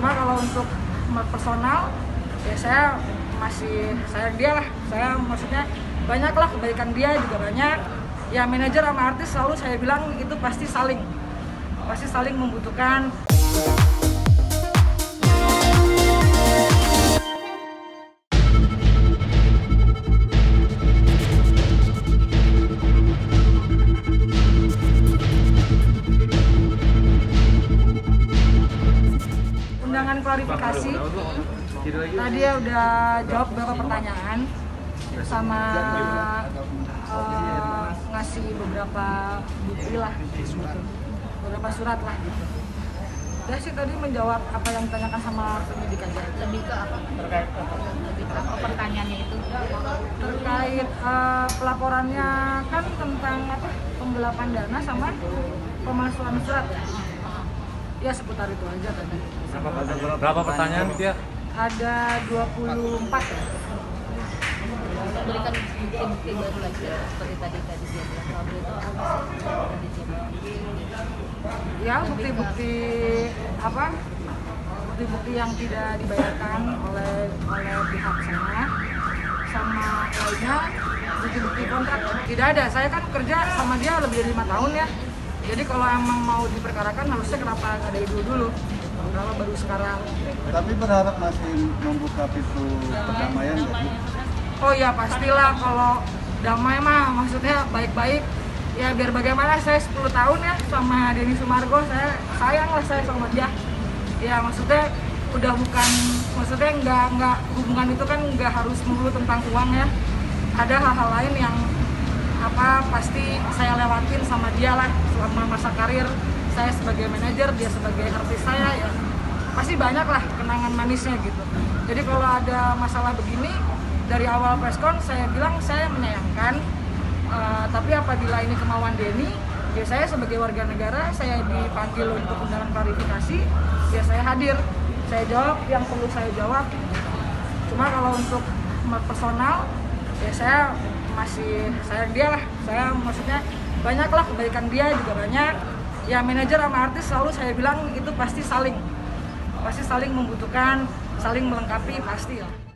cuma kalau untuk personal ya saya masih sayang dia lah. Saya maksudnya banyak lah kebaikan dia juga banyak. Ya manajer sama artis selalu saya bilang itu pasti saling. Pasti saling membutuhkan klarifikasi. Tadi ya udah jawab beberapa pertanyaan sama eh, ngasih beberapa bukti lah. Beberapa surat lah gitu. Dia sih tadi menjawab apa yang ditanyakan sama penyidik aja. Lebih ke apa? Ke apa pertanyaannya itu? Terkait eh, pelaporannya kan tentang apa? Penggelapan dana sama pemalsuan surat ya seputar itu aja tadi. Berapa pertanyaan? dia? ada 24 ya? Berikan bukti-bukti baru lagi ya, seperti tadi tadi dia bilang kalau itu apa sih? Ya bukti-bukti apa? Bukti-bukti yang tidak dibayarkan oleh oleh pihak sana. Sama lainnya bukti-bukti kontrak. Tidak ada. Saya kan kerja sama dia lebih dari lima tahun ya jadi kalau emang mau diperkarakan harusnya kenapa nggak dari dulu dulu? Kenapa baru sekarang. Tapi berharap masih membuka pintu perdamaian oh ya pastilah kalau damai mah maksudnya baik-baik. Ya biar bagaimana saya 10 tahun ya sama Denny Sumargo. Saya sayang lah saya sama dia. Ya maksudnya udah bukan maksudnya nggak nggak hubungan itu kan nggak harus melulu tentang uang ya. Ada hal-hal lain yang apa pasti saya lewatin sama dia lah selama masa karir saya sebagai manajer dia sebagai artis saya ya. Pasti banyak lah kenangan manisnya gitu. Jadi kalau ada masalah begini dari awal preskon saya bilang saya menyayangkan Eh, tapi apabila ini kemauan Denny ya saya sebagai warga negara saya dipanggil untuk undangan klarifikasi ya saya hadir. Saya jawab yang perlu saya jawab. Cuma kalau untuk personal ya saya masih sayang dia lah. Saya maksudnya banyak lah kebaikan dia juga banyak. Ya manajer sama artis selalu saya bilang itu pasti saling. Pasti saling membutuhkan saling melengkapi pasti lah